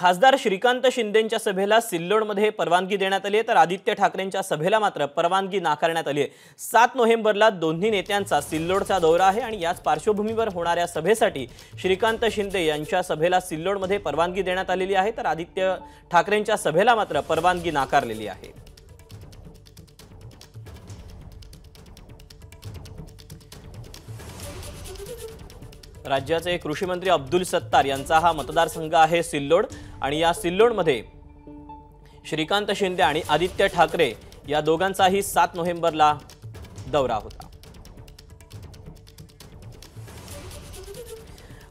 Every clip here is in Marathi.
खासदार श्रीकांत शिंदेंच्या सभेला सिल्लोडमध्ये परवानगी देण्यात आली आहे तर आदित्य ठाकरेंच्या सभेला मात्र परवानगी नाकारण्यात आली आहे. सात नोव्हेंबरला दोन्ही नेत्यांचा सिल्लोडचा दौरा आहे आणि याच पार्श्वभूमीवर होणाऱ्या सभेसाठी श्रीकांत शिंदे यांच्या सभेला सिल्लोडमध्ये परवानगी देण्यात आलेली आहे तर आदित्य ठाकरेंच्या सभेला मात्र परवानगी नाकारलेली आहे. राज्याचे कृषी मंत्री अब्दुल सत्तार यांचा हा मतदारसंघ आहे सिल्लोड. आणि या सिल्लोडमध्ये श्रीकांत शिंदे आणि आदित्य ठाकरे या दोघांचाही सात नोव्हेंबरला दौरा होता.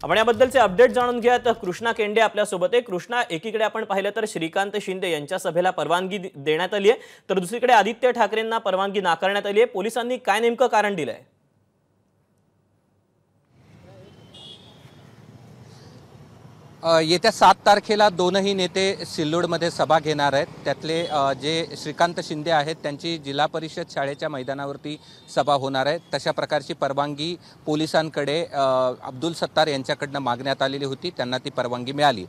आपण याबद्दलचे अपडेट जाणून घ्या तर कृष्णा केंडे आपल्यासोबत आहे. कृष्णा एकीकडे आपण पाहिलं तर श्रीकांत शिंदे यांच्या सभेला परवानगी देण्यात आली आहे. तर दुसरीकडे आदित्य ठाकरेंना परवानगी नाकारण्यात आली आहे. पोलिसांनी काय नेमकं कारण दिलंय? येत्या सात तारखेला दोनही नेते सिल्लोडमध्ये सभा घेणार आहेत. त्यातले जे श्रीकांत शिंदे आहेत त्यांची जिल्हा परिषद शाळेच्या मैदानावरती सभा होणार आहे. तशा प्रकारची परवानगी पोलिसांकडे अब्दुल सत्तार यांच्याकडनं मागण्यात आलेली होती. त्यांना ती परवानगी मिळाली.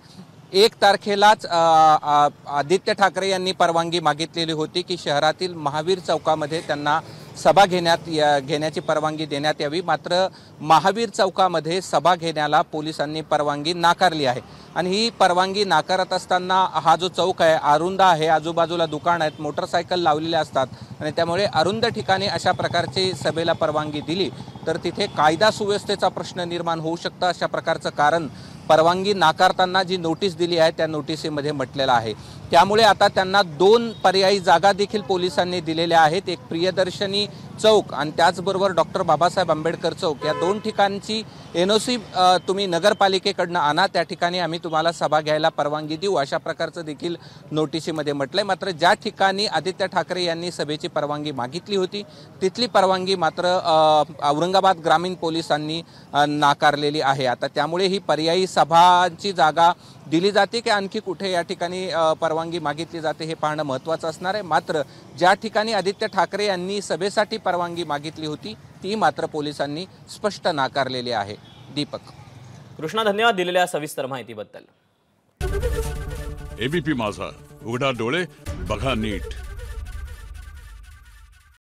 एक तारखेलाच आदित्य ठाकरे यांनी परवानगी मागितलेली होती की शहरातील महावीर चौकामध्ये त्यांना सभा घेण्यात या घेण्याची परवानगी देण्यात यावी. मात्र महावीर चौकामध्ये सभा घेण्याला पोलिसांनी परवानगी नाकारली आहे. आणि ही परवानगी नाकारत असताना हा जो चौक आहे अरुंद आहे आजूबाजूला दुकान आहेत मोटरसायकल लावलेले असतात. आणि त्यामुळे अरुंद ठिकाणी अशा प्रकारची सभेला परवानगी दिली. तर तिथे कायदा सुव्यवस्थेचा प्रश्न निर्माण होऊ शकतं अशा प्रकारचं कारण परवानगी नाकारताना जी नोटीस दिली आहे त्या नोटिसीमध्ये म्हटलेलं आहे. त्यामुळे आता त्यांना दोन पर्यायी जागा देखील पोलिसांनी दिलेल्या आहेत. एक प्रियदर्शनी चौक आणि त्याचबरोबर डॉक्टर बाबासाहेब आंबेडकर चौक या दोन ठिकाणची एन ओ सी तुम्ही नगरपालिकेकडनं आणा. त्या ठिकाणी आम्ही तुम्हाला सभा घ्यायला परवानगी देऊ. अशा प्रकारचं देखील नोटिसीमध्ये म्हटलंय. मात्र ज्या ठिकाणी आदित्य ठाकरे यांनी सभेची परवानगी मागितली होती तिथली परवानगी मात्र औरंगाबाद ग्रामीण पोलिसांनी नाकारलेली आहे. आता त्यामुळे ही पर्यायी सभांची जागा दिली जाते की आणखी कुठे या ठिकाणी परवानगी मागितली जाते हे पाहणं महत्त्वाचं असणार आहे. मात्र ज्या ठिकाणी आदित्य ठाकरे यांनी सभेसाठी परवानगी मागितली होती ती मात्र पोलिसांनी स्पष्ट नाकारलेली आहे. दीपक. कृष्णा धन्यवाद दिलेल्या सविस्तर माहितीबद्दल. एबीपी माझा. उघडा डोळे बघा नीट.